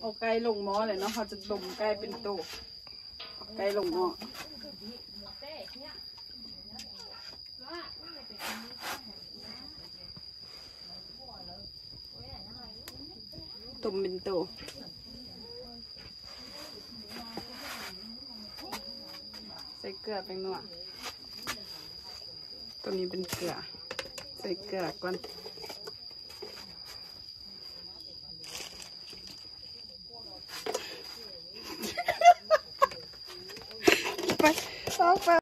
เอาไก่ลงหม้อเลยเนาะเขาจะต้มไก่เป็นโตเอาไก่ลงหม้อต้มเป็นโตใส่เกลือแป้งนัวตัวนี้เป็นเกลือ ใส่